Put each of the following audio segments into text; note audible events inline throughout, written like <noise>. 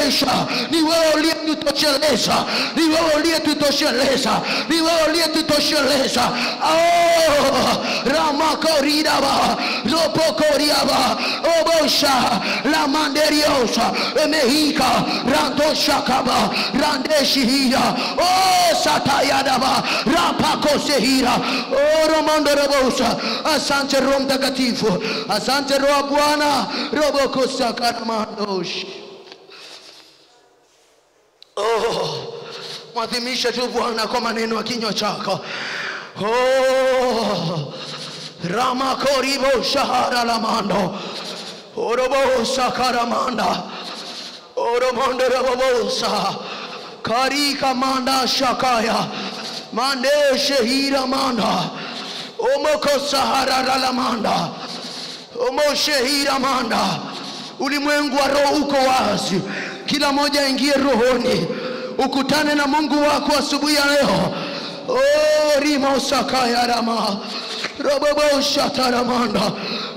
uliyetutosheleza ni wewe uliyetutosheleza ni wewe uliyetutosheleza ni wewe uliyetutosheleza oh, ropokoriaba obosha lamanderiosa emehika randoshakaba randeshihira. Oh, satayadaba rapakosehira. Oh, romandorobosa. Asante roho mtakatifu. Asante roho bwana. Robokosakaramandoshi oh, mwadhimishe tu bwana kwa maneno ya kinywa chako. Oh, ramakoribo shahara lamando orobosa karamanda oromondorobobosa karika manda shakaya. Mandeshe shehira manda. Omokosahararalamanda omoshehira manda. Ulimwengu wa roho uko wazi kila moja aingie rohoni. Ukutane na mungu wako asubuhi ya leo. Oh, rimosakayarama robobosataramanda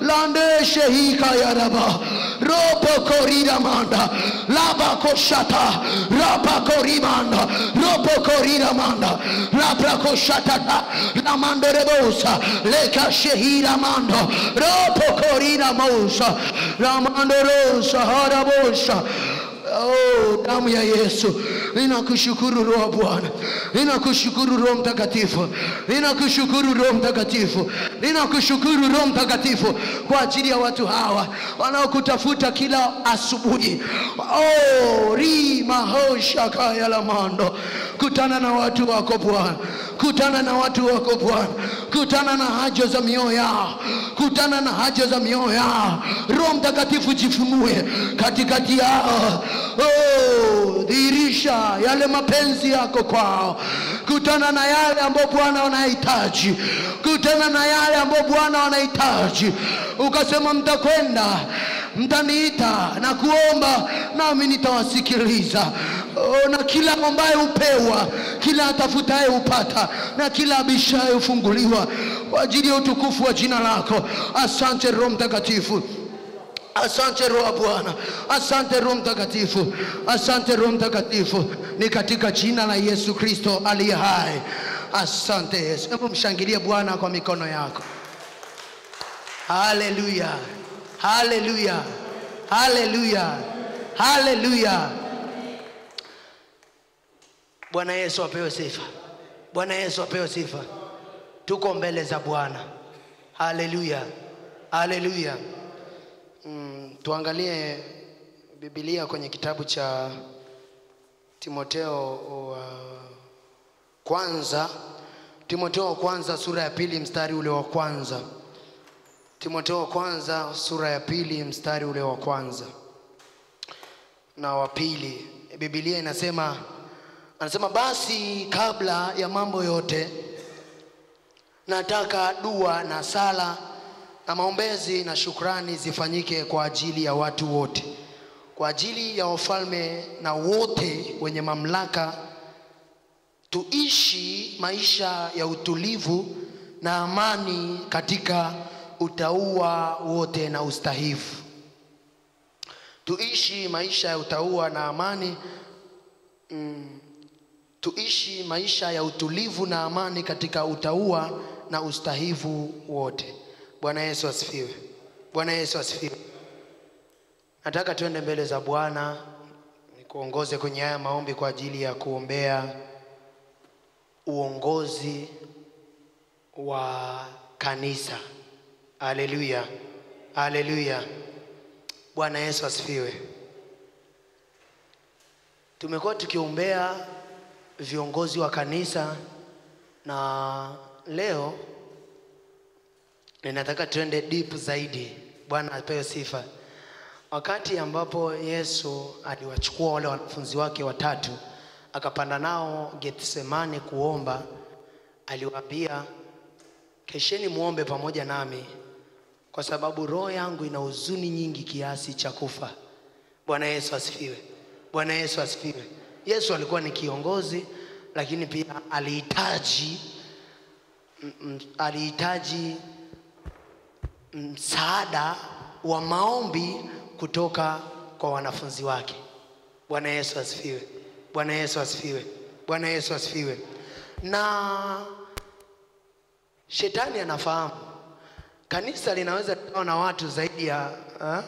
landeshehikayaraba robokoriramanda labakoshata rabakorimanda robokoriramanda labrakoshatata lamanderebosa lekashehiramando robokoriramousa ramandorosa harabosha Oh, damu ya Yesu, ninakushukuru Roho Bwana, ninakushukuru Roho Mtakatifu, ninakushukuru Roho Mtakatifu, ninakushukuru Roho Mtakatifu kwa ajili ya watu hawa wanaokutafuta kila asubuhi. Oh, rima hosha kaya la mando, kutana na watu wako Bwana, kutana na watu wako Bwana, kutana na haja za mioyo yao, kutana na haja za mioyo yao. Roho Mtakatifu jifunue katikati yao. Oh, dhihirisha yale mapenzi yako kwao, kutana na yale ambao Bwana wanahitaji, kutana na yale ambao Bwana wanahitaji. Ukasema mtakwenda mtaniita na kuomba nami nitawasikiliza. Oh, na kila ambaye hupewa, kila atafutaye hupata, na kila abishaye hufunguliwa, kwa ajili ya utukufu wa jina lako. Asante Roho Mtakatifu. Asante Roho wa Bwana, asante Roho Mtakatifu, asante Roho Mtakatifu, ni katika jina la Yesu Kristo aliye hai. Asante Yesu. Hebu mshangilie Bwana kwa mikono yako. Haleluya, haleluya, haleluya, haleluya. Bwana Yesu apewe sifa, Bwana Yesu apewe sifa. Tuko mbele za Bwana. Haleluya, haleluya. Mm, tuangalie Biblia kwenye kitabu cha Timoteo wa kwanza, Timoteo wa kwanza sura ya pili mstari ule wa kwanza. Timoteo wa kwanza sura ya pili mstari ule wa kwanza na wa pili. Biblia inasema anasema, basi kabla ya mambo yote nataka dua na sala na maombezi na shukrani zifanyike kwa ajili ya watu wote, kwa ajili ya wafalme na wote wenye mamlaka, tuishi maisha ya utulivu na amani katika utauwa wote na ustahifu. Tuishi maisha ya utaua na amani mm, tuishi maisha ya utulivu na amani katika utaua na ustahivu wote. Bwana Yesu asifiwe. Bwana Yesu asifiwe. Nataka tuende mbele za Bwana nikuongoze kwenye haya maombi kwa ajili ya kuombea uongozi wa kanisa. Haleluya, haleluya. Bwana Yesu asifiwe. Tumekuwa tukiombea viongozi wa kanisa na leo ninataka tuende deep zaidi. Bwana apewe sifa. Wakati ambapo Yesu aliwachukua wale wanafunzi wake watatu akapanda nao Getsemani kuomba, aliwaambia kesheni muombe pamoja nami, kwa sababu roho yangu ina huzuni nyingi kiasi cha kufa. Bwana Yesu asifiwe. Bwana Yesu asifiwe. Yesu alikuwa ni kiongozi, lakini pia alihitaji alihitaji msaada wa maombi kutoka kwa wanafunzi wake. Bwana Yesu asifiwe. Bwana Yesu asifiwe. Bwana Yesu asifiwe. Na shetani anafahamu kanisa linaweza likawa na watu zaidi ya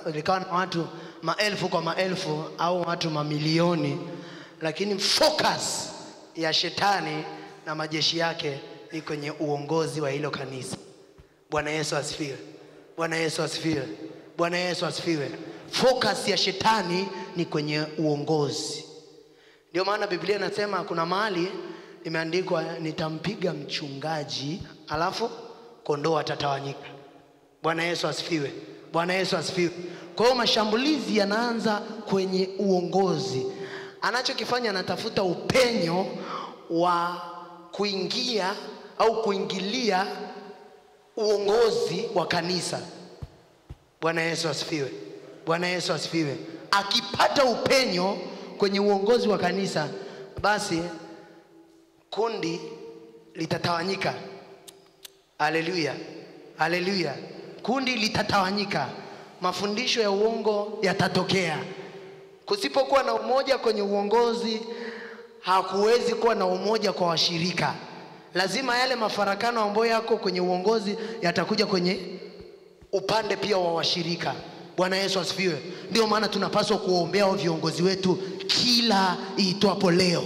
uh, likawa na watu maelfu kwa maelfu au watu mamilioni, lakini focus ya shetani na majeshi yake ni kwenye uongozi wa hilo kanisa. Bwana Yesu asifiwe. Bwana Yesu asifiwe. Bwana Yesu asifiwe. Focus ya shetani ni kwenye uongozi. Ndio maana Biblia inasema kuna mahali imeandikwa nitampiga mchungaji alafu kondoo atatawanyika. Bwana Yesu asifiwe. Bwana Yesu asifiwe. Kwa hiyo mashambulizi yanaanza kwenye uongozi. Anachokifanya anatafuta upenyo wa kuingia au kuingilia uongozi wa kanisa. Bwana Yesu asifiwe. Bwana Yesu asifiwe. Akipata upenyo kwenye uongozi wa kanisa, basi kundi litatawanyika. Haleluya, haleluya. Kundi litatawanyika, mafundisho ya uongo yatatokea. Kusipokuwa na umoja kwenye uongozi, hakuwezi kuwa na umoja kwa washirika. Lazima yale mafarakano ambayo yako kwenye uongozi yatakuja kwenye upande pia wa washirika. Bwana Yesu asifiwe. Ndio maana tunapaswa kuombea viongozi wetu kila iitwapo leo.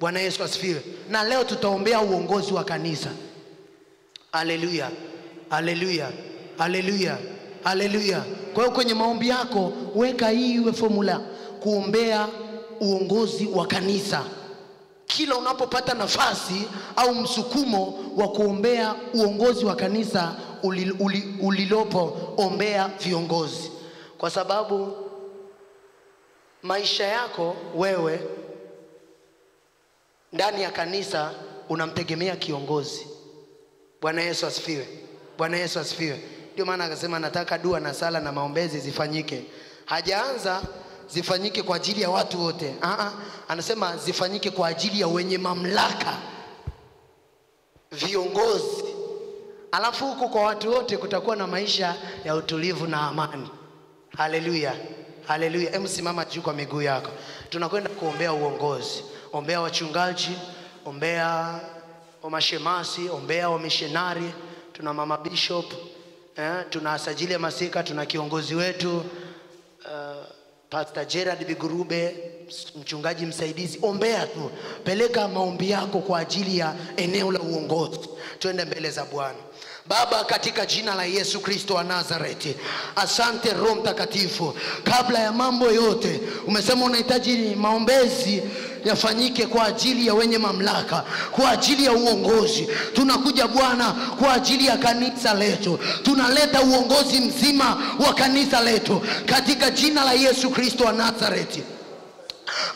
Bwana Yesu asifiwe. Na leo tutaombea uongozi wa kanisa. Haleluya, haleluya, haleluya, haleluya. Kwa hiyo kwenye maombi yako weka hii iwe formula, kuombea uongozi wa kanisa. Kila unapopata nafasi au msukumo wa kuombea uongozi wa kanisa uli- uli- ulilopo, ombea viongozi, kwa sababu maisha yako wewe ndani ya kanisa unamtegemea kiongozi. Bwana Yesu asifiwe. Bwana Yesu asifiwe. Ndio maana akasema nataka dua na sala na maombezi zifanyike. Hajaanza zifanyike kwa ajili ya watu wote. Aa, anasema zifanyike kwa ajili ya wenye mamlaka, viongozi. Alafu huko kwa watu wote kutakuwa na maisha ya utulivu na amani. Haleluya, haleluya. Hebu simama juu kwa miguu yako, tunakwenda kuombea uongozi. Ombea wachungaji, ombea wamashemasi, ombea wamishonari. Tuna mama bishop eh, tuna sajili ya masika, tuna kiongozi wetu uh, Pastor Gerard Bigurube, mchungaji msaidizi. Ombea tu, peleka maombi yako kwa ajili ya eneo la uongozi. Twende mbele za Bwana. Baba, katika jina la Yesu Kristo wa Nazareti, asante Roho Mtakatifu. Kabla ya mambo yote, umesema unahitaji maombezi yafanyike kwa ajili ya wenye mamlaka, kwa ajili ya uongozi. Tunakuja Bwana kwa ajili ya kanisa letu, tunaleta uongozi mzima wa kanisa letu katika jina la Yesu Kristo wa Nazareti.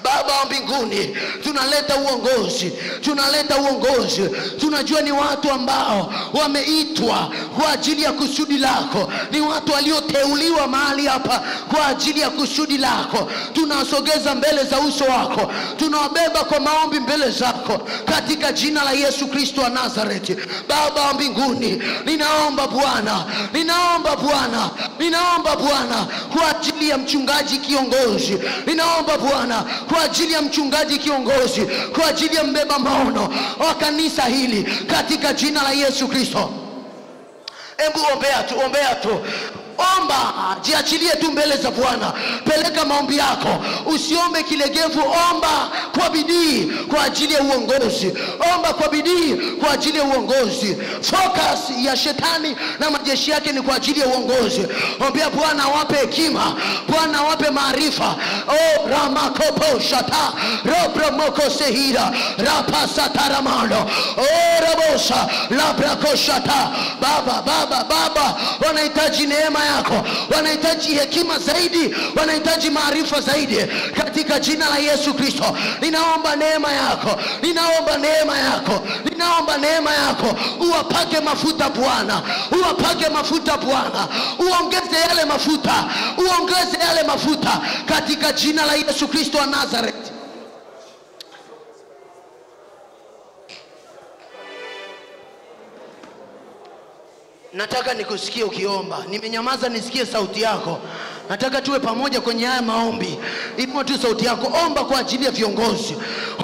Baba wa mbinguni, tunaleta uongozi, tunaleta uongozi. Tunajua ni watu ambao wameitwa kwa ajili ya kusudi lako, ni watu walioteuliwa mahali hapa kwa ajili ya kusudi lako. Tunawasogeza mbele za uso wako, tunawabeba kwa maombi mbele zako, katika jina la Yesu Kristo wa Nazareti. Baba wa mbinguni, ninaomba Bwana, ninaomba Bwana, ninaomba Bwana kwa ajili ya mchungaji kiongozi, ninaomba Bwana kwa ajili ya mchungaji kiongozi, kwa ajili ya mbeba maono wa kanisa hili katika jina la Yesu Kristo. Hebu ombea tu, ombea tu, omba, jiachilie tu mbele za Bwana, peleka maombi yako, usiombe kilegevu, omba kwa bidii kwa ajili ya uongozi, omba kwa bidii kwa ajili ya uongozi. Focus ya shetani na majeshi yake ni kwa ajili ya uongozi. Ombea Bwana awape hekima, Bwana awape maarifa. Oh, ramakopo shata robromoko sehira oh, rabosa labrakoshata Baba, Baba, Baba, wanahitaji neema yako, wanahitaji hekima zaidi, wanahitaji maarifa zaidi, katika jina la Yesu Kristo. Ninaomba neema yako, ninaomba neema yako, ninaomba neema yako, uwapake mafuta Bwana, uwapake mafuta Bwana, uongeze yale mafuta, uongeze yale mafuta, katika jina la Yesu Kristo wa Nazareti. Nataka nikusikie ukiomba. Nimenyamaza nisikie sauti yako. Nataka tuwe pamoja kwenye haya maombi. Inua tu sauti yako, omba kwa ajili ya viongozi,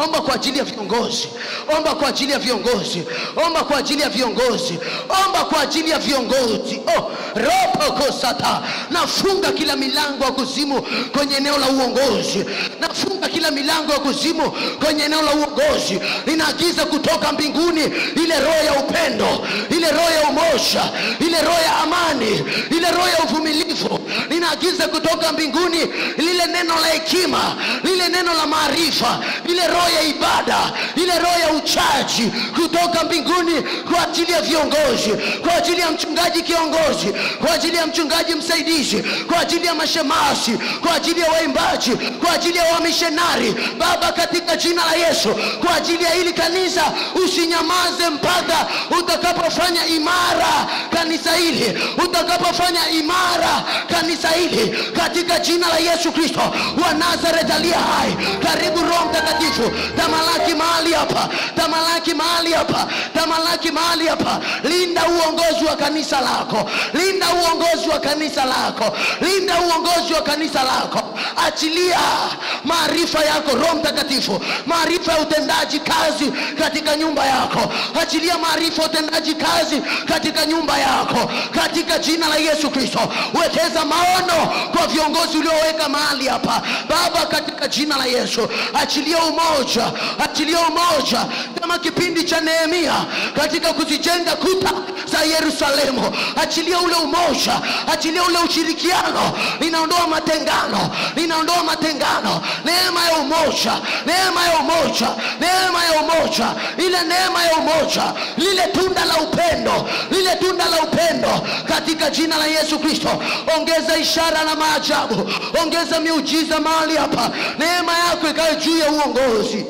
omba kwa ajili ya viongozi, omba kwa ajili ya viongozi, omba kwa ajili ya viongozi, omba kwa ajili ya viongozi. Oh, ropo kosata, nafunga kila milango ya kuzimu kwenye eneo la uongozi, nafunga kila milango ya kuzimu kwenye eneo la uongozi. Ninaagiza kutoka mbinguni ile roho ya upendo, ile roho ya umoja, ile roho ya amani, ile roho ya uvumilivu. Ninaagiza kutoka mbinguni lile neno la hekima, lile neno la maarifa, ile roho ya ibada, ile roho ya uchaji kutoka mbinguni kwa ajili ya viongozi, kwa ajili ya mchungaji kiongozi, kwa ajili ya mchungaji msaidizi, kwa ajili ya mashemasi, kwa ajili ya waimbaji, kwa ajili ya wamishenari. Baba, katika jina la Yesu, kwa ajili ya hili kanisa, usinyamaze mpaka utakapofanya imara kanisa hili, utakapofanya imara kanisa hili, katika jina la Yesu Kristo wa Nazareth aliye hai. Karibu Roho Mtakatifu, tamalaki mahali hapa, tamalaki mahali hapa, tamalaki mahali hapa. Linda uongozi wa kanisa lako, linda uongozi wa kanisa lako, linda uongozi wa kanisa lako. Achilia maarifa yako Roho Mtakatifu, maarifa ya utendaji kazi katika nyumba yako. Achilia maarifa ya utendaji kazi katika nyumba yako, katika jina la Yesu Kristo. Wekeza maono kwa viongozi ulioweka mahali hapa Baba, katika jina la Yesu. Achilia umoja, achilia umoja kama kipindi cha Nehemia katika kuzijenga kuta za Yerusalemu. Achilia ule umoja, achilia ule ushirikiano. Ninaondoa matengano, ninaondoa matengano. Neema ya umoja, neema ya umoja, neema ya umoja, ile neema ya umoja, lile tunda la upendo, lile tunda la upendo, katika jina la Yesu Kristo. Ongeza ishara na maajabu, ongeza miujiza mahali hapa. Neema yako ikawe juu ya uongozi.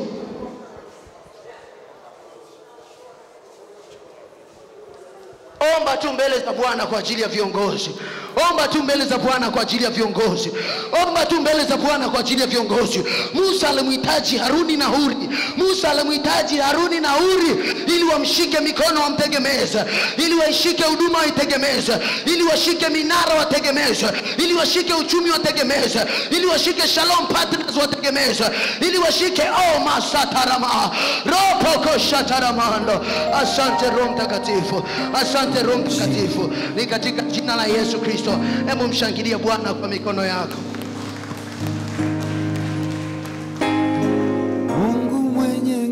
Omba tu mbele za Bwana kwa ajili ya viongozi. Omba tu mbele za Bwana kwa ajili ya viongozi. Omba tu mbele za Bwana kwa ajili ya viongozi. Musa alimhitaji Haruni na Huri. Musa alimhitaji Haruni na Huri ili wamshike mikono wamtegemeze, ili waishike huduma waitegemeze, ili washike minara wategemeze, ili washike uchumi wategemeze, ili washike Shalom Partners wategemeze, ili washike oh masatarama ropoko shataramando. Asante Roho Mtakatifu, asante Roho Mtakatifu, ni katika jina la Yesu Kristo. Hebu mshangilie Bwana kwa mikono yako. Mungu mwenye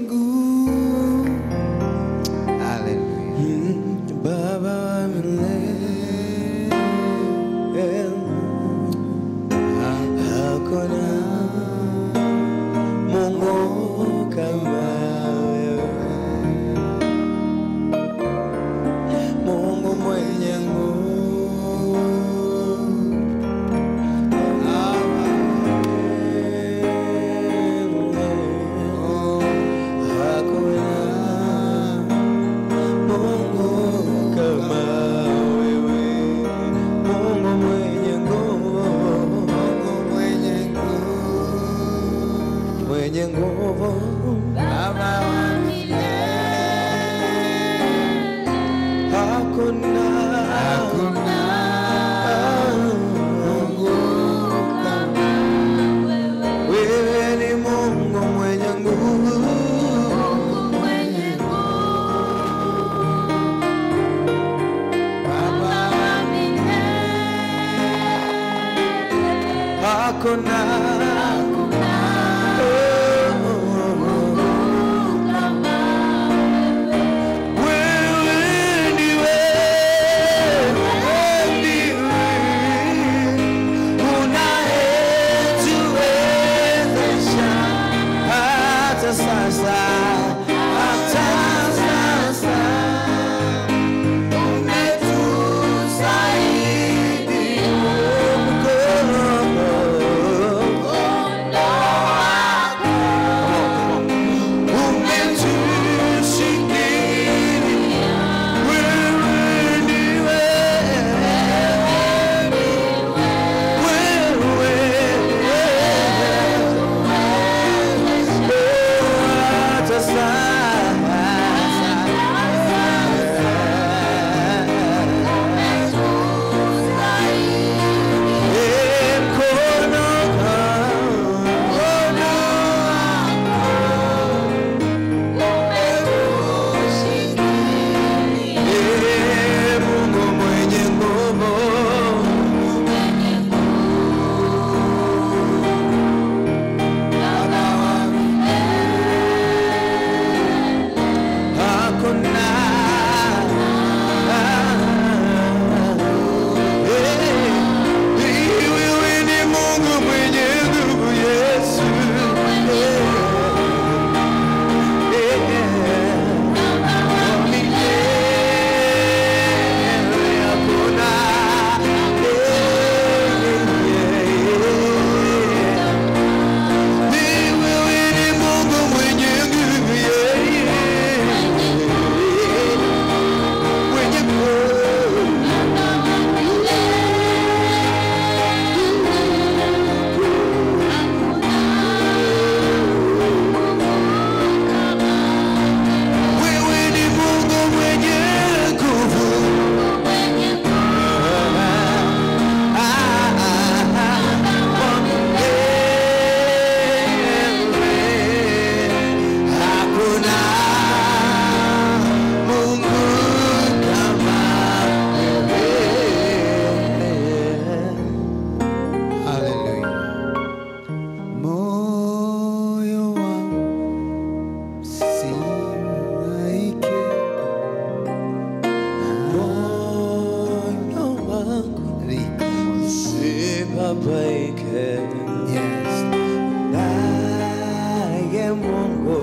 heartbreaking. Yes. And I am wongo.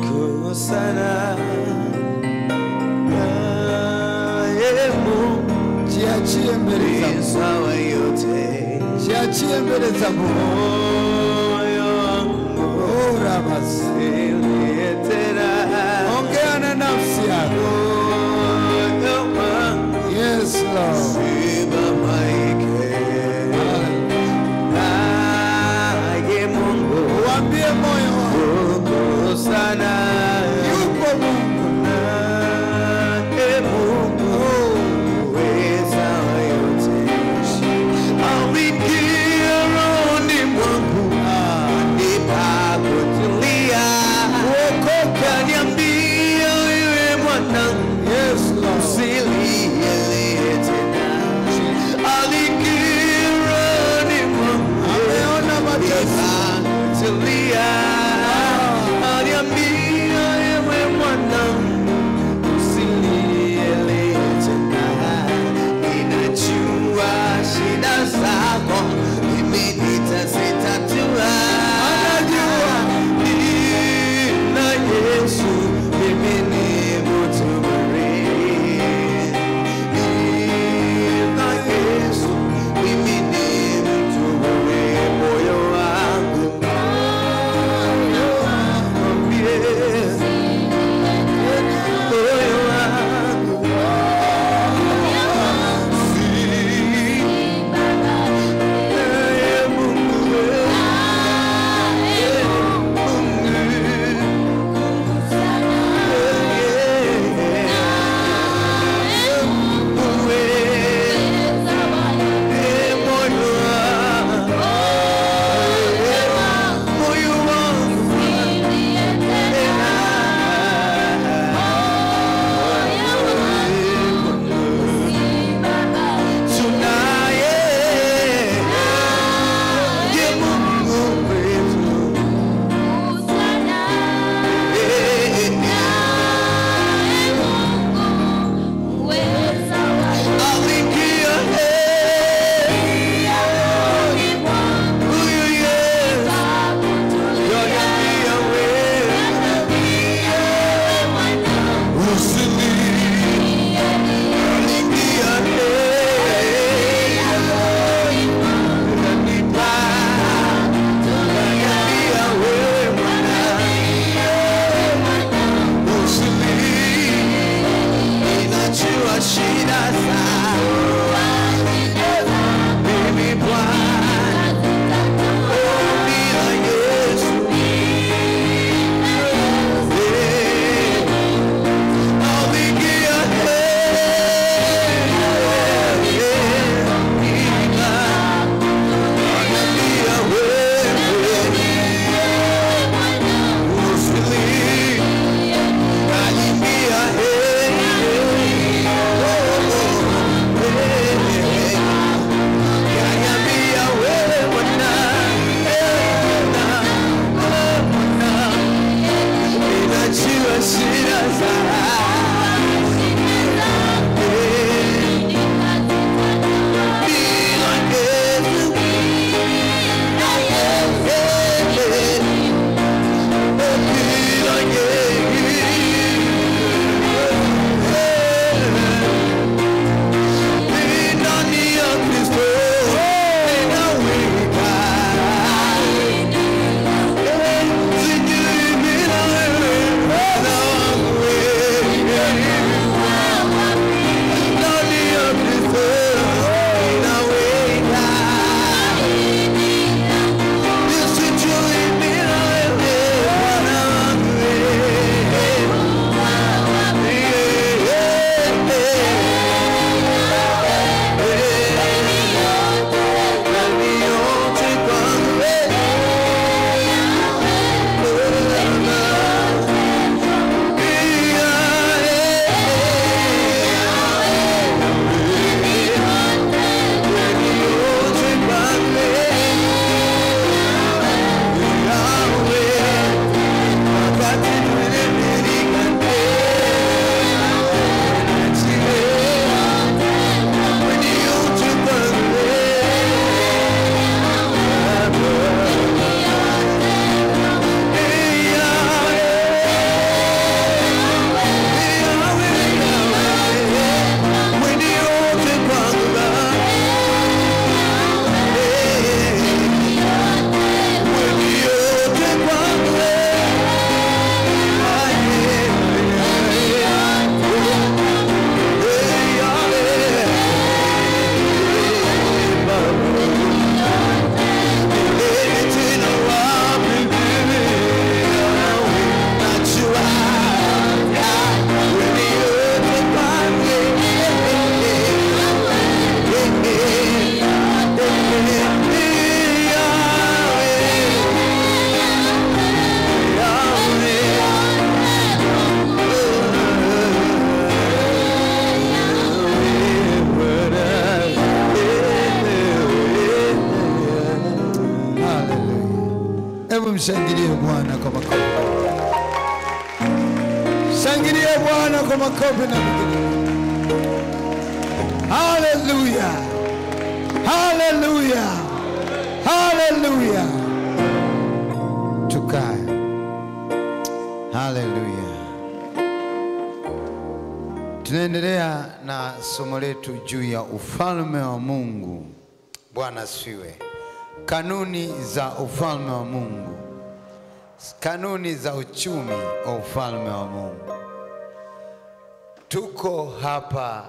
Mkuu sana. Chiachie mbele za sawa yote, chiachie mbele za moyo wangu, oh, rabasi ufalme wa Mungu. Bwana siwe. Kanuni za ufalme wa Mungu, kanuni za uchumi wa ufalme wa Mungu. Tuko hapa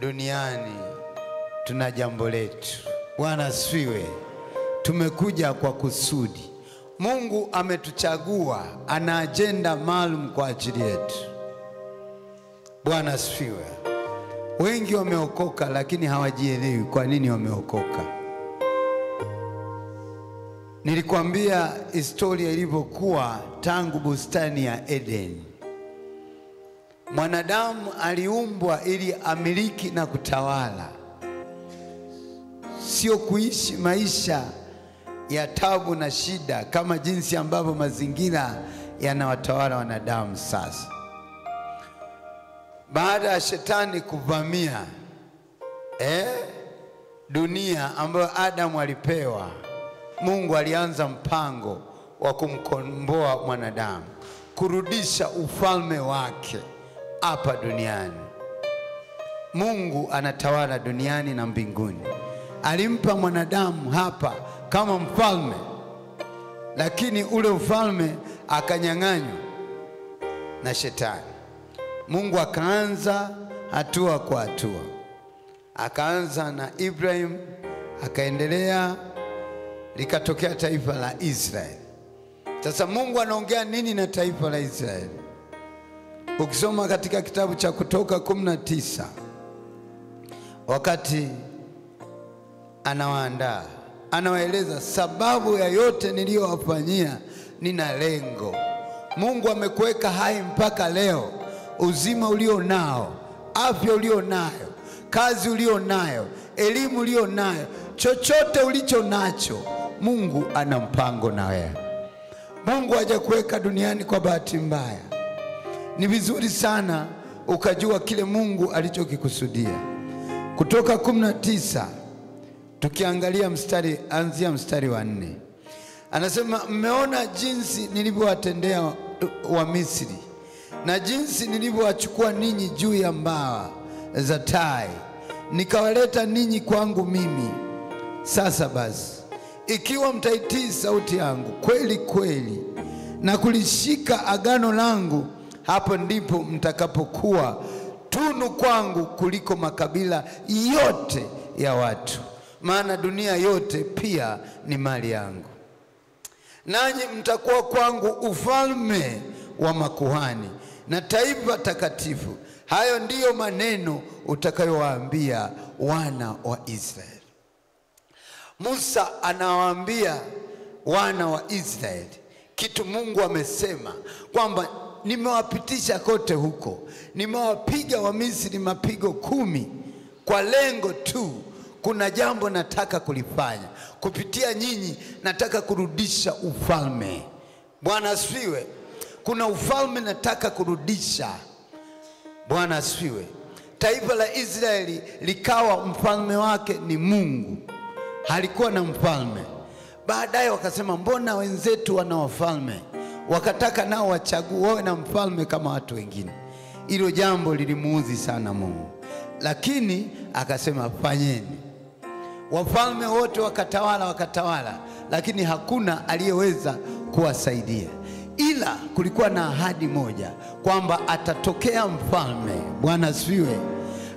duniani, tuna jambo letu. Bwana siwe. Tumekuja kwa kusudi. Mungu ametuchagua, ana ajenda maalum kwa ajili yetu. Bwana asifiwe. Wengi wameokoka lakini hawajielewi kwa nini wameokoka. Nilikwambia historia ilivyokuwa tangu bustani ya Eden. Mwanadamu aliumbwa ili amiliki na kutawala, sio kuishi maisha ya tabu na shida kama jinsi ambavyo mazingira yanawatawala wanadamu sasa. Baada ya shetani kuvamia eh, dunia ambayo Adamu alipewa, Mungu alianza mpango wa kumkomboa mwanadamu, kurudisha ufalme wake hapa duniani. Mungu anatawala duniani na mbinguni. Alimpa mwanadamu hapa kama mfalme, lakini ule ufalme akanyang'anywa na shetani. Mungu akaanza hatua kwa hatua, akaanza na Ibrahim, akaendelea likatokea taifa la Israeli. Sasa Mungu anaongea nini na taifa la Israeli? Ukisoma katika kitabu cha Kutoka kumi na tisa wakati anawaandaa anawaeleza sababu ya yote niliyowafanyia, nina lengo. Mungu amekuweka hai mpaka leo, uzima ulio nao, afya ulio nayo, kazi ulio nayo, elimu ulio nayo, chochote ulicho nacho, Mungu ana mpango na wewe. Mungu hajakuweka duniani kwa bahati mbaya. Ni vizuri sana ukajua kile Mungu alichokikusudia. Kutoka kumi na tisa tukiangalia mstari, anzia mstari wa nne, anasema mmeona jinsi nilivyowatendea wa- wa Misri na jinsi nilivyowachukua ninyi juu ya mbawa za tai, nikawaleta ninyi kwangu mimi. Sasa basi, ikiwa mtaitii sauti yangu kweli kweli na kulishika agano langu, hapo ndipo mtakapokuwa tunu kwangu kuliko makabila yote ya watu, maana dunia yote pia ni mali yangu. Nanyi mtakuwa kwangu ufalme wa makuhani na taifa takatifu. Hayo ndiyo maneno utakayowaambia wana wa Israeli. Musa anawaambia wana wa Israeli kitu Mungu amesema kwamba nimewapitisha kote huko, nimewapiga Wamisri mapigo kumi kwa lengo tu, kuna jambo nataka kulifanya kupitia nyinyi, nataka kurudisha ufalme. Bwana asifiwe. Kuna ufalme nataka kurudisha. Bwana asifiwe. Taifa la Israeli likawa mfalme wake ni Mungu, halikuwa na mfalme. Baadaye wakasema, mbona wenzetu wana wafalme? Wakataka nao wachague wawe na mfalme kama watu wengine. Hilo jambo lilimuudhi sana Mungu, lakini akasema fanyeni. Wafalme wote wakatawala, wakatawala, lakini hakuna aliyeweza kuwasaidia, ila kulikuwa na ahadi moja kwamba atatokea mfalme, Bwana asifiwe,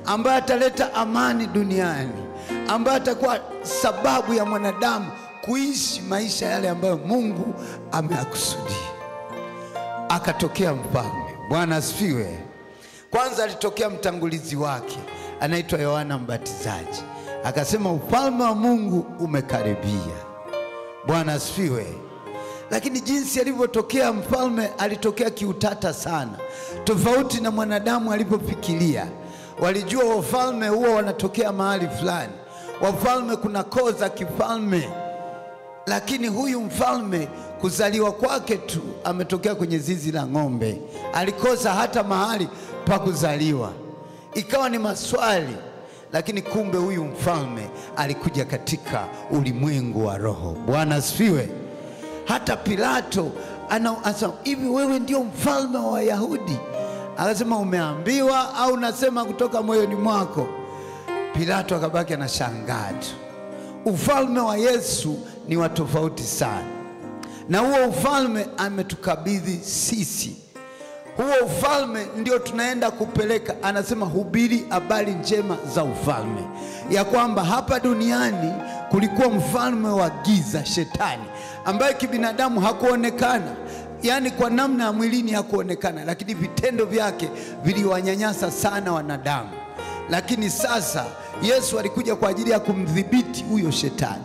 ambaye ataleta amani duniani, ambaye atakuwa sababu ya mwanadamu kuishi maisha yale ambayo Mungu ameyakusudia. Akatokea mfalme, Bwana asifiwe. Kwanza alitokea mtangulizi wake anaitwa Yohana Mbatizaji, akasema ufalme wa Mungu umekaribia. Bwana asifiwe. Lakini jinsi alivyotokea mfalme, alitokea kiutata sana, tofauti na mwanadamu alivyofikiria. Walijua wafalme huwa wanatokea mahali fulani, wafalme kuna koo za kifalme lakini huyu mfalme kuzaliwa kwake tu ametokea kwenye zizi la ng'ombe, alikosa hata mahali pa kuzaliwa. Ikawa ni maswali, lakini kumbe huyu mfalme alikuja katika ulimwengu wa roho. Bwana asifiwe. Hata Pilato ana- anasema hivi, wewe ndio mfalme wa Wayahudi? Akasema umeambiwa au nasema kutoka moyoni mwako? Pilato akabaki anashangaa tu. Ufalme wa Yesu ni wa tofauti sana, na huo ufalme ametukabidhi sisi. Huo ufalme ndio tunaenda kupeleka. Anasema hubiri habari njema za ufalme, ya kwamba hapa duniani kulikuwa mfalme wa giza, shetani, ambaye kibinadamu hakuonekana yaani kwa namna ya mwilini hakuonekana, lakini vitendo vyake viliwanyanyasa sana wanadamu. Lakini sasa Yesu alikuja kwa ajili ya kumdhibiti huyo shetani.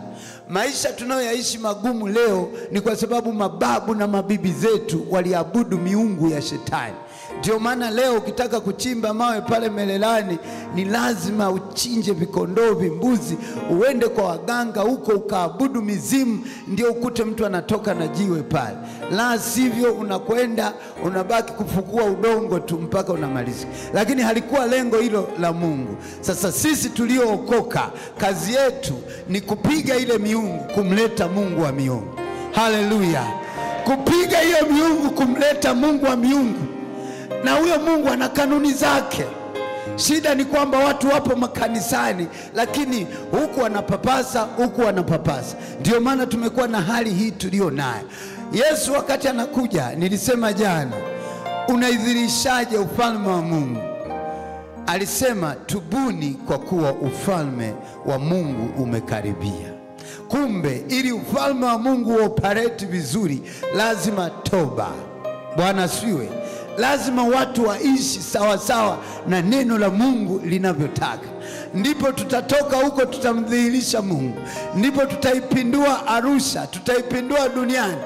Maisha tunayoyaishi magumu leo ni kwa sababu mababu na mabibi zetu waliabudu miungu ya shetani. Ndio maana leo ukitaka kuchimba mawe pale Melelani ni lazima uchinje vikondoo, vimbuzi, uende kwa waganga huko ukaabudu mizimu, ndio ukute mtu anatoka na jiwe pale. La sivyo unakwenda unabaki kufukua udongo tu mpaka unamaliza. Lakini halikuwa lengo hilo la Mungu. Sasa sisi tuliookoka, kazi yetu ni kupiga ile miungu, kumleta Mungu wa miungu. Haleluya! Kupiga hiyo miungu, kumleta Mungu wa miungu na huyo Mungu ana kanuni zake. Shida ni kwamba watu wapo makanisani, lakini huku wanapapasa, huku wanapapasa. Ndio maana tumekuwa na hali hii tuliyo nayo. Yesu wakati anakuja, nilisema jana, unaidhirishaje ufalme wa Mungu? Alisema tubuni, kwa kuwa ufalme wa Mungu umekaribia. Kumbe ili ufalme wa Mungu uoperate vizuri, lazima toba. Bwana asifiwe. Lazima watu waishi sawasawa na neno la Mungu linavyotaka, ndipo tutatoka huko, tutamdhihirisha Mungu, ndipo tutaipindua Arusha, tutaipindua duniani.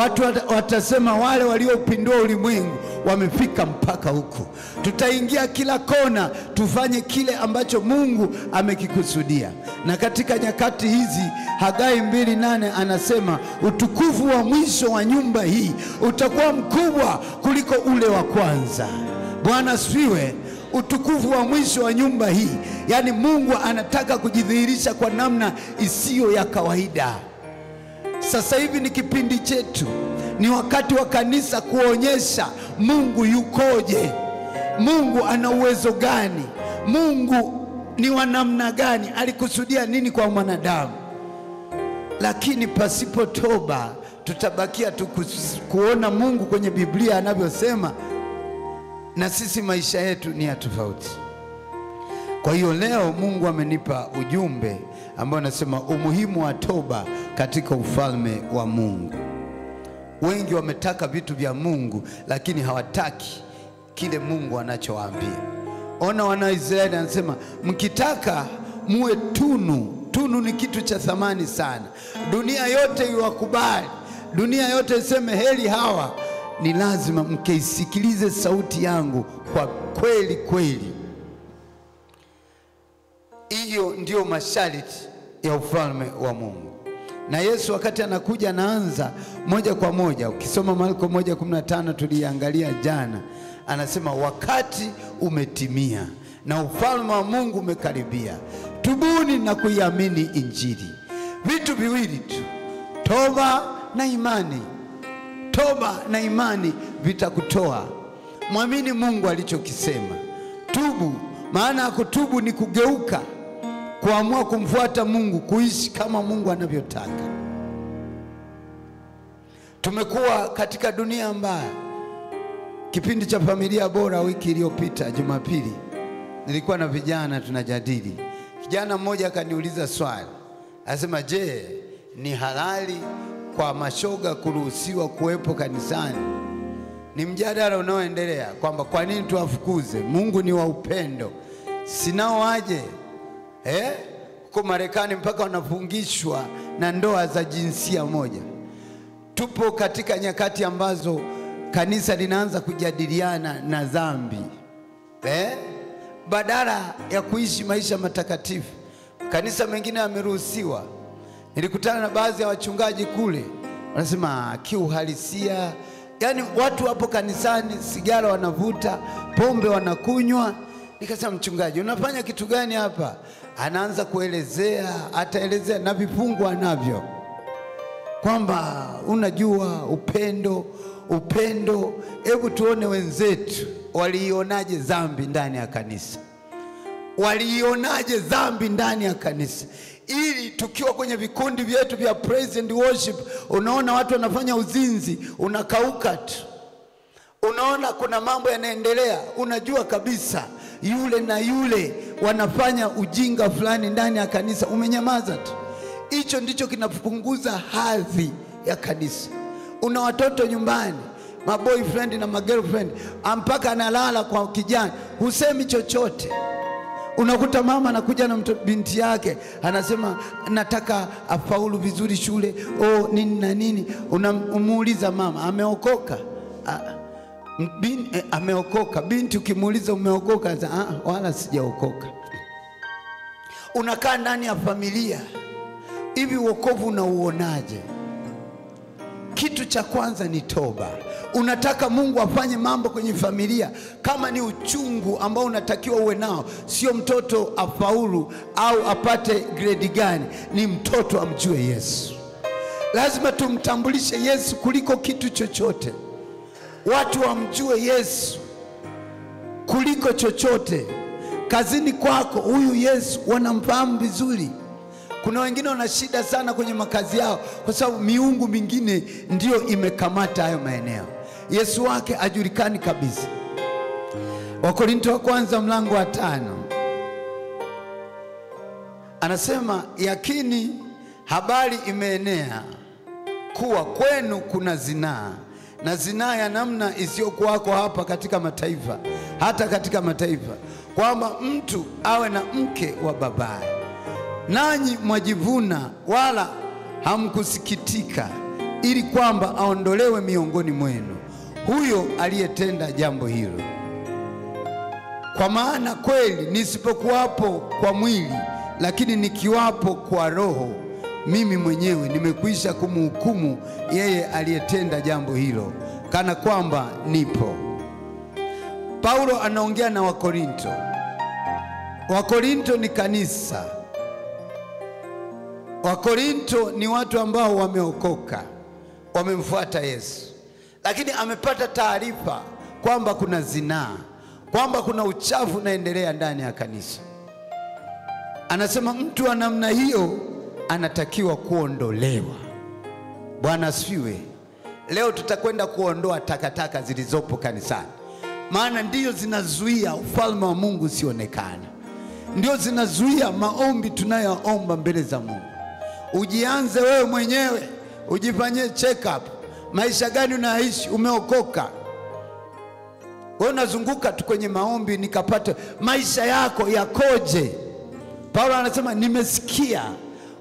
Watu watasema wale waliopindua ulimwengu wamefika mpaka huko Tutaingia kila kona, tufanye kile ambacho Mungu amekikusudia. Na katika nyakati hizi Hagai mbili nane anasema utukufu wa mwisho wa nyumba hii utakuwa mkubwa kuliko ule wa kwanza. Bwana asifiwe. Utukufu wa mwisho wa nyumba hii, yaani Mungu anataka kujidhihirisha kwa namna isiyo ya kawaida. Sasa hivi ni kipindi chetu, ni wakati wa kanisa kuonyesha Mungu yukoje, Mungu ana uwezo gani, Mungu ni wa namna gani, alikusudia nini kwa mwanadamu. Lakini pasipo toba tutabakia tu kuona Mungu kwenye Biblia anavyosema, na sisi maisha yetu ni ya tofauti. Kwa hiyo leo Mungu amenipa ujumbe ambao anasema umuhimu wa toba katika ufalme wa Mungu. Wengi wametaka vitu vya Mungu lakini hawataki kile Mungu anachowaambia. Ona Wanaisraeli anasema mkitaka muwe tunu. Tunu ni kitu cha thamani sana. Dunia yote iwakubali, dunia yote iseme heli hawa, ni lazima mkeisikilize sauti yangu kwa kweli kweli. Hiyo ndiyo mashariti ya ufalme wa Mungu. Na Yesu wakati anakuja anaanza moja kwa moja. Ukisoma Marko 1:15 tuliangalia jana, anasema wakati umetimia na ufalme wa Mungu umekaribia, tubuni na kuiamini Injili. Vitu viwili tu, toba na imani. Toba na imani vitakutoa. Mwamini Mungu alichokisema, tubu. Maana ya kutubu ni kugeuka, kuamua kumfuata Mungu, kuishi kama Mungu anavyotaka. Tumekuwa katika dunia ambayo, kipindi cha familia bora wiki iliyopita Jumapili, nilikuwa na vijana tunajadili. Kijana mmoja akaniuliza swali, anasema, je, ni halali kwa mashoga kuruhusiwa kuwepo kanisani? Ni mjadala unaoendelea kwamba kwa nini tuwafukuze? Mungu ni wa upendo, sinao waje eh? Huko Marekani mpaka wanafungishwa na ndoa za jinsia moja. Tupo katika nyakati ambazo kanisa linaanza kujadiliana na dhambi eh? Badala ya kuishi maisha matakatifu, kanisa mengine yameruhusiwa Nilikutana na baadhi ya wachungaji kule, wanasema kiuhalisia, yaani watu wapo kanisani, sigara wanavuta, pombe wanakunywa. Nikasema, mchungaji, unafanya kitu gani hapa? Anaanza kuelezea, ataelezea na vifungu anavyo kwamba unajua upendo, upendo. Hebu tuone wenzetu waliionaje dhambi ndani ya kanisa, waliionaje dhambi ndani ya kanisa, ili tukiwa kwenye vikundi vyetu vya praise and worship, unaona watu wanafanya uzinzi, unakauka tu unaona kuna mambo yanaendelea, unajua kabisa yule na yule wanafanya ujinga fulani ndani ya kanisa, umenyamaza tu. Hicho ndicho kinapunguza hadhi ya kanisa. Una watoto nyumbani, maboyfriend na magirlfriend, mpaka analala kwa kijana, husemi chochote. Unakuta mama anakuja na mto, binti yake anasema nataka afaulu vizuri shule, oh, nini na nini. Unamuuliza mama ameokoka? Ah, bin, eh, ameokoka. Binti ukimuuliza umeokoka, ah, wala sijaokoka. Unakaa ndani ya familia hivi, wokovu unauonaje? Kitu cha kwanza ni toba. Unataka Mungu afanye mambo kwenye familia, kama ni uchungu ambao unatakiwa uwe nao, sio mtoto afaulu au apate gredi gani, ni mtoto amjue Yesu. Lazima tumtambulishe Yesu kuliko kitu chochote. Watu wamjue Yesu kuliko chochote. Kazini kwako, huyu Yesu wanamfahamu vizuri. Kuna wengine wana shida sana kwenye makazi yao, kwa sababu miungu mingine ndiyo imekamata hayo maeneo. Yesu wake ajulikani kabisa. Wakorinto wa kwanza mlango wa tano anasema, yakini habari imeenea kuwa kwenu kuna zinaa na zinaa ya namna isiyokuwako hapa katika mataifa, hata katika mataifa, kwamba mtu awe na mke wa babaye. Nanyi mwajivuna wala hamkusikitika, ili kwamba aondolewe miongoni mwenu huyo aliyetenda jambo hilo. Kwa maana kweli nisipokuwapo kwa mwili, lakini nikiwapo kwa roho, mimi mwenyewe nimekwisha kumhukumu yeye aliyetenda jambo hilo, kana kwamba nipo. Paulo anaongea na Wakorinto. Wakorinto ni kanisa. Wakorinto ni watu ambao wameokoka, wamemfuata Yesu, lakini amepata taarifa kwamba kuna zinaa, kwamba kuna uchafu unaendelea ndani ya kanisa. Anasema mtu wa namna hiyo anatakiwa kuondolewa. Bwana asifiwe. Leo tutakwenda kuondoa takataka zilizopo kanisani, maana ndiyo zinazuia ufalme wa Mungu usionekane, ndio zinazuia maombi tunayoomba mbele za Mungu. Ujianze wewe mwenyewe, ujifanyie check up. Maisha gani unaishi? Umeokoka wewe? Unazunguka tu kwenye maombi, nikapate maisha yako yakoje? Paulo anasema nimesikia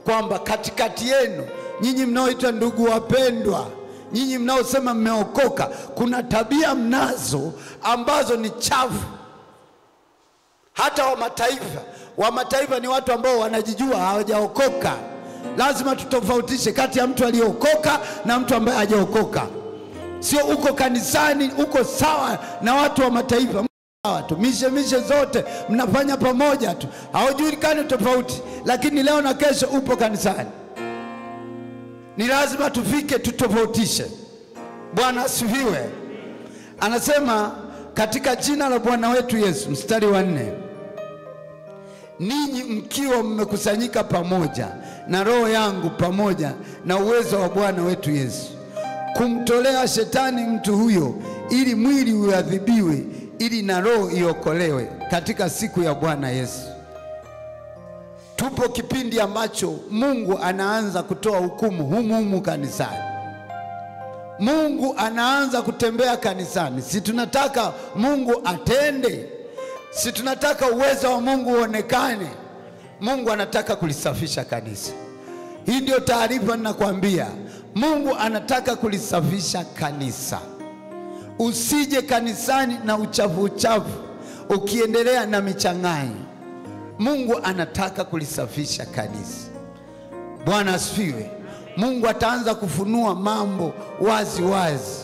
kwamba katikati yenu nyinyi mnaoitwa ndugu wapendwa, nyinyi mnaosema mmeokoka, kuna tabia mnazo ambazo ni chafu. Hata wa mataifa, wa mataifa ni watu ambao wanajijua hawajaokoka. Lazima tutofautishe kati ya mtu aliyeokoka na mtu ambaye hajaokoka. Sio uko kanisani uko sawa na watu wa mataifa sawa tu, mishe mishe zote mnafanya pamoja tu, haujulikani tofauti, lakini leo na kesho upo kanisani. Ni lazima tufike tutofautishe. Bwana asifiwe. Anasema katika jina la Bwana wetu Yesu, mstari wa nne, ninyi mkiwa mmekusanyika pamoja na roho yangu pamoja na uwezo wa Bwana wetu Yesu, kumtolea shetani mtu huyo, ili mwili uadhibiwe, ili na roho iokolewe katika siku ya Bwana Yesu. Tupo kipindi ambacho Mungu anaanza kutoa hukumu humu humu kanisani. Mungu anaanza kutembea kanisani. Si tunataka Mungu atende? Si tunataka uwezo wa Mungu uonekane? Mungu anataka kulisafisha kanisa. Hii ndio taarifa ninakwambia. Mungu anataka kulisafisha kanisa. Usije kanisani na uchafu uchafu, ukiendelea na michang'anyo. Mungu anataka kulisafisha kanisa. Bwana asifiwe. Mungu ataanza kufunua mambo wazi wazi.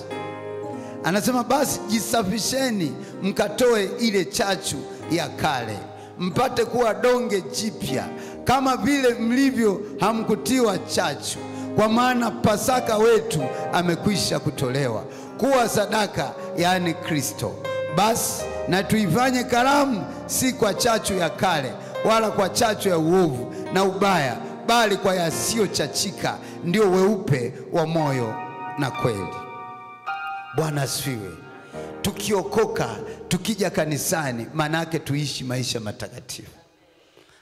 Anasema basi jisafisheni, mkatoe ile chachu ya kale, mpate kuwa donge jipya, kama vile mlivyo hamkutiwa chachu, kwa maana Pasaka wetu amekwisha kutolewa kuwa sadaka, yaani Kristo. Basi na tuifanye karamu, si kwa chachu ya kale, wala kwa chachu ya uovu na ubaya, bali kwa yasiyochachika, ndio weupe wa moyo na kweli. Bwana asifiwe. Tukiokoka tukija kanisani, maana yake tuishi maisha matakatifu.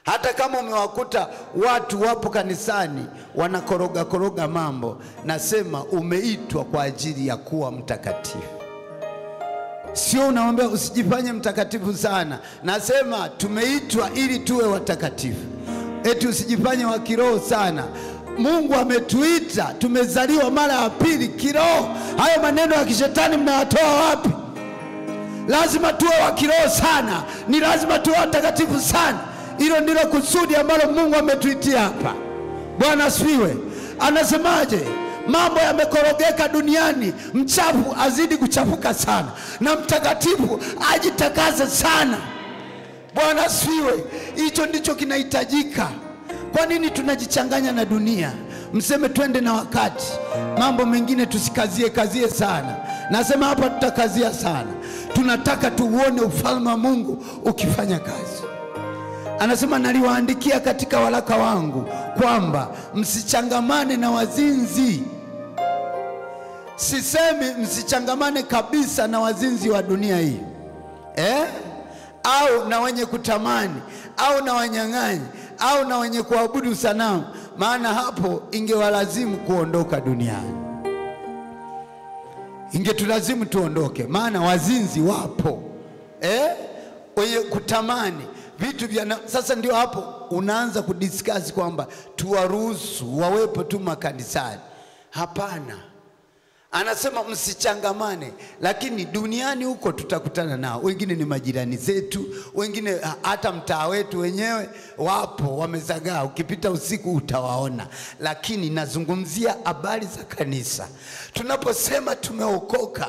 Hata kama umewakuta watu wapo kanisani wanakoroga koroga mambo, nasema umeitwa kwa ajili ya kuwa mtakatifu. Sio unamwambia usijifanye mtakatifu sana, nasema tumeitwa ili tuwe watakatifu, eti usijifanye wa kiroho sana. Mungu ametuita, tumezaliwa mara ya pili kiroho. Hayo maneno ya kishetani mnayatoa wapi? Lazima tuwe wa kiroho sana, ni lazima tuwe watakatifu sana. Hilo ndilo kusudi ambalo Mungu ametuitia hapa. Bwana asifiwe. Anasemaje? Mambo yamekorogeka duniani, mchafu azidi kuchafuka sana, na mtakatifu ajitakaze sana. Bwana asifiwe. Hicho ndicho kinahitajika. Kwa nini tunajichanganya na dunia? Mseme twende na wakati, mambo mengine tusikazie kazie sana. Nasema hapa tutakazia sana, tunataka tuuone ufalme wa Mungu ukifanya kazi. Anasema naliwaandikia katika waraka wangu kwamba msichangamane na wazinzi. Sisemi msichangamane kabisa na wazinzi wa dunia hii eh? au na wenye kutamani au na wanyang'anyi au na wenye kuabudu sanamu, maana hapo ingewalazimu kuondoka duniani, ingetulazimu tuondoke, maana wazinzi wapo eh? wenye kutamani vitu vya na... Sasa ndio hapo unaanza kudiskasi kwamba tuwaruhusu wawepo tu makanisani. Hapana, anasema msichangamane, lakini duniani huko tutakutana nao. Wengine ni majirani zetu, wengine hata mtaa wetu wenyewe wapo wamezagaa, ukipita usiku utawaona. Lakini nazungumzia habari za kanisa. Tunaposema tumeokoka,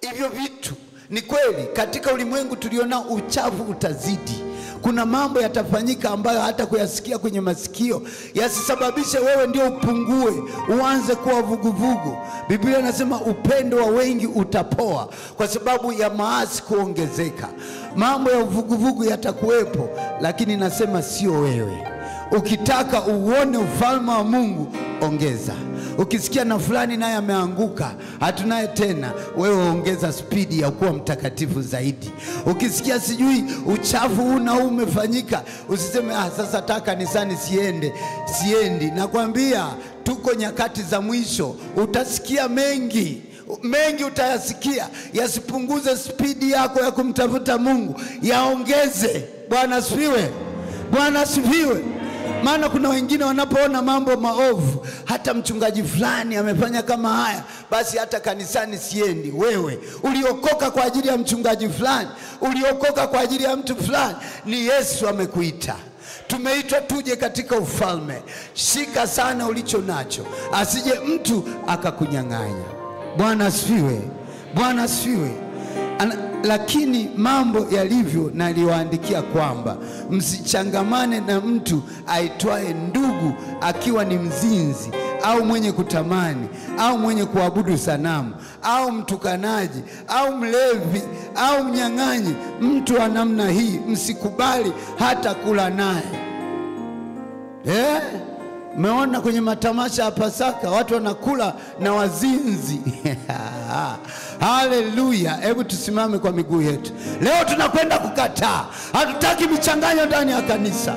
hivyo vitu ni kweli, katika ulimwengu tulionao uchafu utazidi. Kuna mambo yatafanyika ambayo hata kuyasikia kwenye masikio yasisababishe wewe ndio upungue, uanze kuwa vuguvugu. Biblia inasema upendo wa wengi utapoa kwa sababu ya maasi kuongezeka. Mambo ya uvuguvugu yatakuwepo, lakini nasema sio wewe. Ukitaka uone ufalme wa Mungu, ongeza. Ukisikia na fulani naye ameanguka, hatunaye tena, wewe ongeza spidi ya kuwa mtakatifu zaidi. Ukisikia sijui uchafu huu na huu umefanyika, usiseme ah, sasa taa kanisani siende, siendi. Nakwambia tuko nyakati za mwisho, utasikia mengi mengi utayasikia, yasipunguze spidi yako ya kumtafuta Mungu, yaongeze. Bwana asifiwe, Bwana asifiwe. Maana kuna wengine wanapoona mambo maovu, hata mchungaji fulani amefanya kama haya, basi hata kanisani siendi. Wewe uliokoka kwa ajili ya mchungaji fulani, uliokoka kwa ajili ya mtu fulani, ni Yesu amekuita. Tumeitwa tuje katika ufalme. Shika sana ulicho nacho, asije mtu akakunyang'anya. Bwana asifiwe, Bwana asifiwe. Lakini mambo yalivyo naliwaandikia kwamba msichangamane na mtu aitwaye ndugu akiwa ni mzinzi au mwenye kutamani au mwenye kuabudu sanamu au mtukanaji au mlevi au mnyang'anyi. Mtu wa namna hii msikubali hata kula naye. Eh? Meona kwenye matamasha ya Pasaka watu wanakula na wazinzi. <laughs> Haleluya! Hebu tusimame kwa miguu yetu. Leo tunakwenda kukataa. Hatutaki michanganyo ndani ya kanisa.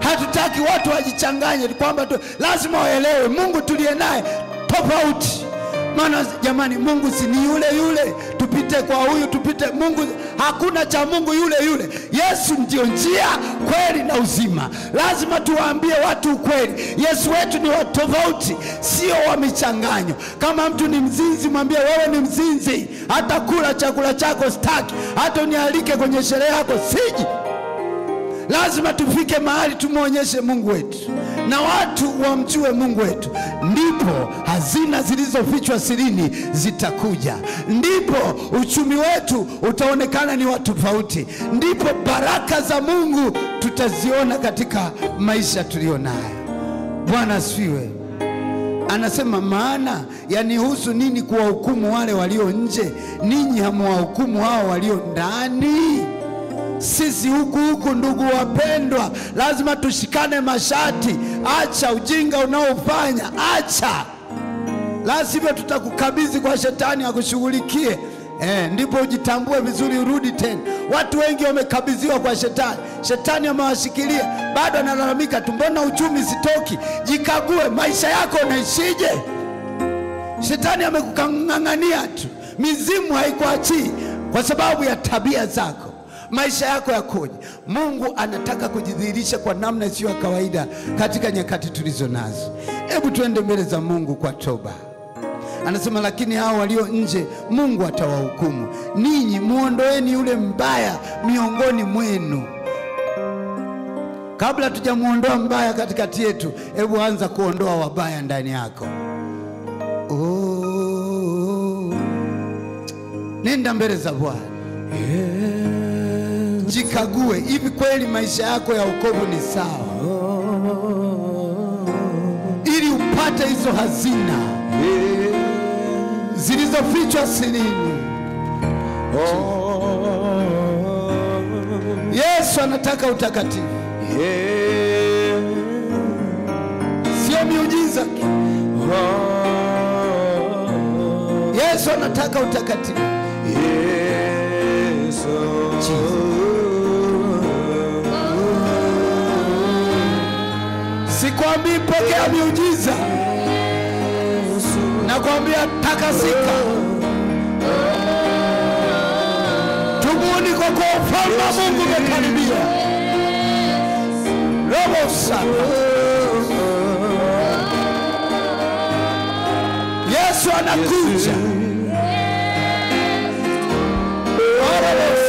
Hatutaki watu wajichanganye, kwamba tu lazima waelewe Mungu tuliye naye tofauti. Maana jamani, Mungu si ni yule yule, tupite kwa huyu tupite. Mungu hakuna cha Mungu yule yule. Yesu ndio njia, kweli na uzima. Lazima tuwaambie watu ukweli. Yesu wetu ni wa tofauti, sio wa michanganyo. Kama mtu ni mzinzi, mwambie wewe ni mzinzi, hata kula chakula chako staki, hata unialike kwenye sherehe yako siji. Lazima tufike mahali tumwonyeshe Mungu wetu. Na watu wamjue Mungu wetu, ndipo hazina zilizofichwa sirini zitakuja, ndipo uchumi wetu utaonekana ni wa tofauti, ndipo baraka za Mungu tutaziona katika maisha tuliyo nayo. Bwana asifiwe. Anasema maana yanihusu nini kuwahukumu wale walio nje, ninyi hamwahukumu hao walio ndani? Sisi huku huku, ndugu wapendwa, lazima tushikane mashati. Acha ujinga unaofanya, acha, la sivyo tutakukabidhi kwa shetani akushughulikie. Eh, ndipo ujitambue vizuri, urudi tena. Watu wengi wamekabidhiwa kwa shetani, shetani amewashikilia, bado analalamika tu, mbona uchumi sitoki? Jikague, maisha yako unaishije? Shetani amekukang'ang'ania tu, mizimu haikuachii kwa sababu ya tabia zako. Maisha yako yakoje? Mungu anataka kujidhihirisha kwa namna isiyo ya kawaida katika nyakati tulizo nazo. Hebu tuende mbele za Mungu kwa toba. Anasema, lakini hao walio nje Mungu atawahukumu. Ninyi muondoeni yule mbaya miongoni mwenu. Kabla tujamuondoa mbaya katikati yetu, hebu anza kuondoa wabaya ndani yako. Oh, nenda mbele za Bwana, jikague. Hivi kweli maisha yako ya wokovu ni sawa? Ili upate hizo hazina zilizofichwa sirini. Yesu anataka utakatifu, sio miujiza. Yesu anataka utakatifu. Sikwambii pokea miujiza, nakwambia takasika. Tubuni kwa kuwa ufalme wa Mungu umekaribia. Robo sana. Yesu anakuja. Robo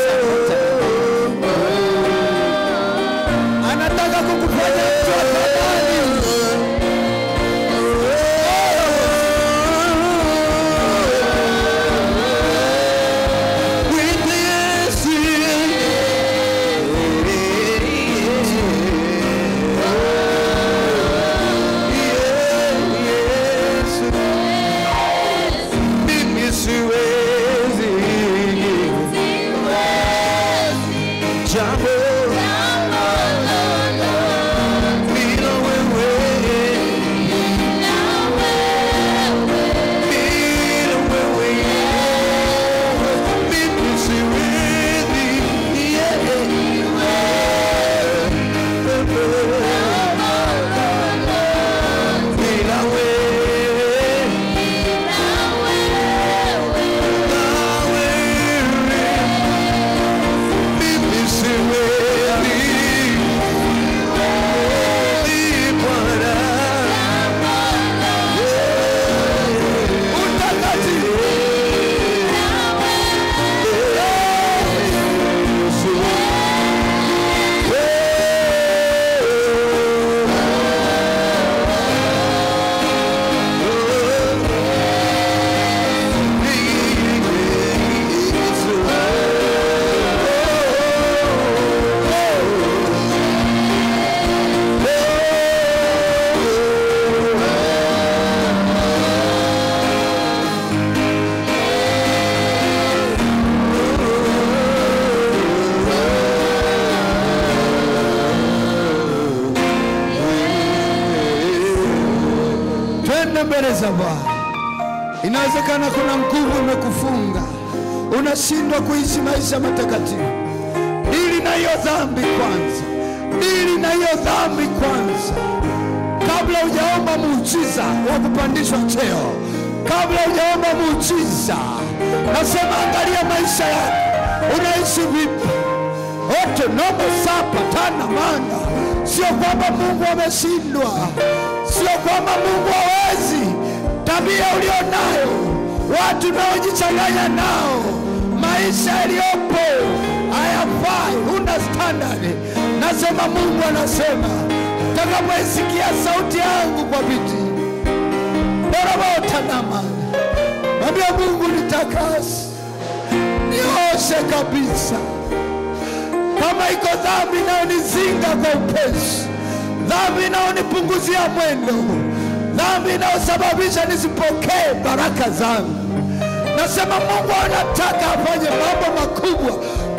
Twende Bwana. Inawezekana kuna nguvu imekufunga, unashindwa kuishi maisha matakatifu. Dili na hiyo dhambi kwanza, dili na hiyo dhambi kwanza, kabla hujaomba muujiza wa kupandishwa cheo, kabla hujaomba muujiza. Nasema angalia maisha yako, unaishi vipi? ote nombo sapa tana manga. Sio kwamba Mungu ameshindwa, sio kwamba Mungu hawezi. Tabia ulio nayo, watu unaojichanganya nao, maisha yaliyopo hayafai, huna standard. Nasema Mungu anasema takapoisikia sauti yangu kwa viti borobotanama mwambia Mungu nitakase, nioshe kabisa. Kama iko dhambi inayonizinga kwa upesi, dhambi inayonipunguzia mwendo, dhambi inayosababisha nisipokee baraka zangu, nasema Mungu anataka afanye mambo makubwa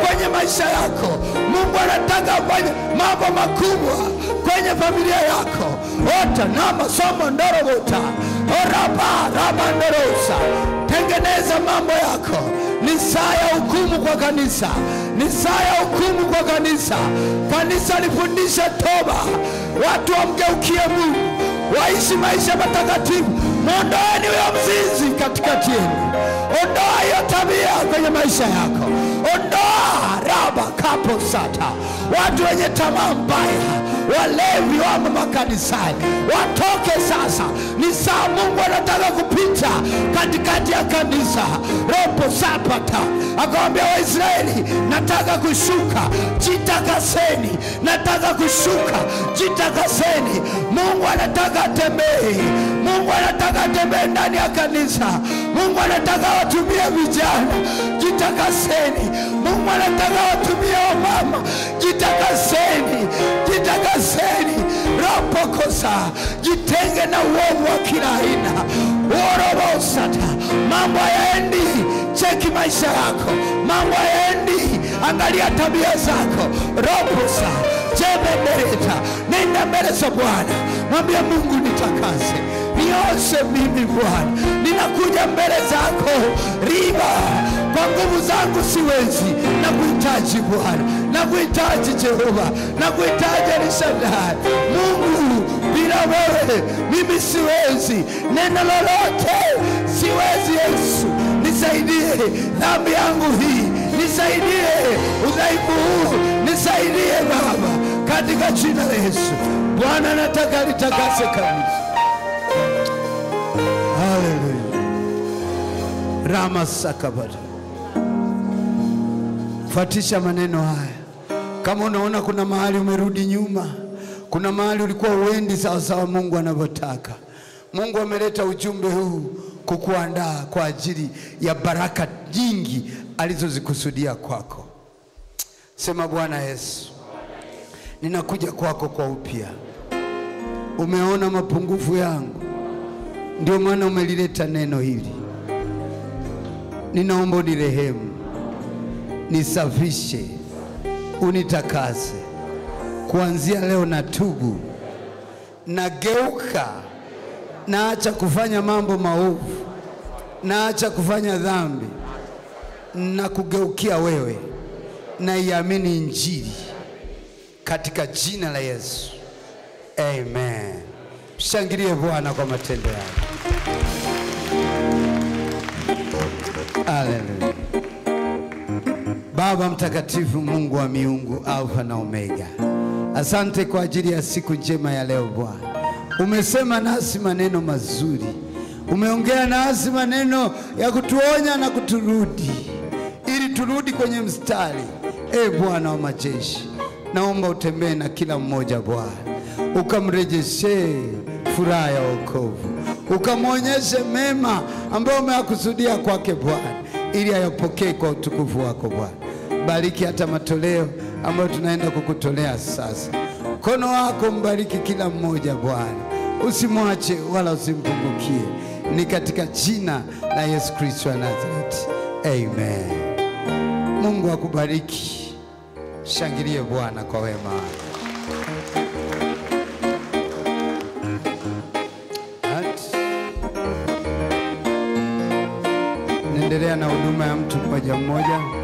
kwenye maisha yako. Mungu anataka afanye mambo makubwa kwenye familia yako. ota nama somo ndorobota oraba raba ndorosa tengeneza mambo yako. Ni saa ya hukumu kwa kanisa, ni saa ya hukumu kwa kanisa. Kanisa lifundishe toba, watu wamgeukie Mungu, waishi maisha matakatifu. Mwondoeni huyo mzinzi katikati yenu, ondoa hiyo tabia kwenye maisha yako, ondoa raba kapo sata, watu wenye tamaa mbaya, walevi wamo makanisani, watoke sasa. Ni saa Mungu anataka kupita katikati ya kanisa. ropo sapata akawambia Waisraeli, nataka kushuka, jitakaseni, nataka kushuka, jitakaseni. Mungu anataka atembee, Mungu anataka atembee ndani ya kanisa. Mungu anataka watumie vijana, jitakaseni. Mungu anataka watumie wamama, jitakaseni, jitakaseni. Ropokosa jitenge na uovu wa kila aina. Mambo hayaendi. Cheki maisha yako, mambo hayaendi. Angalia tabia zako. Roposa jebendereta, nenda mbele za Bwana, mwambie Mungu nitakase nioshe mimi Bwana, ninakuja mbele zako. Riba, kwa nguvu zangu siwezi, na kuhitaji Bwana, na kuhitaji Jehova, na kuhitaji Elishadai. Mungu, bila wewe mimi siwezi, neno lolote siwezi. Yesu. Nisaidie dhambi yangu hii, nisaidie udhaifu huu, nisaidie Baba, katika jina la Yesu. Bwana nataka litakase kabisa. Haleluya. Rama. Fuatisha maneno haya. Kama unaona kuna mahali umerudi nyuma, kuna mahali ulikuwa uendi sawa sawa Mungu anavyotaka. Mungu ameleta ujumbe huu kukuandaa kwa ajili ya baraka nyingi alizozikusudia kwako. Sema Bwana Yesu, ninakuja kwako kwa upya. Umeona mapungufu yangu, ndio maana umelileta neno hili. Ninaomba unirehemu, nisafishe, unitakase. Kuanzia leo natubu, nageuka, naacha kufanya mambo maovu, naacha kufanya dhambi, na kugeukia wewe, naiamini Injili. Katika jina la Yesu, amen. Shangilie Bwana kwa matendo yake. Haleluya. Baba mtakatifu, Mungu wa miungu, Alfa na Omega, asante kwa ajili ya siku njema ya leo Bwana. Umesema nasi maneno mazuri, umeongea nasi maneno ya kutuonya na kuturudi, ili turudi kwenye mstari. E Bwana wa majeshi, naomba utembee na kila mmoja Bwana, ukamrejeshee furaha ya wokovu, ukamwonyeshe mema ambayo umeyakusudia kwake Bwana, ili ayapokee kwa utukufu wako Bwana. Bariki hata matoleo ambayo tunaenda kukutolea sasa. Mkono wako mbariki kila mmoja Bwana, usimwache wala usimpungukie. Ni katika jina la Yesu Kristo wa Nazareti, amen. Mungu akubariki. Shangilie Bwana kwa wema wake. Naendelea na huduma ya mtu mmoja mmoja.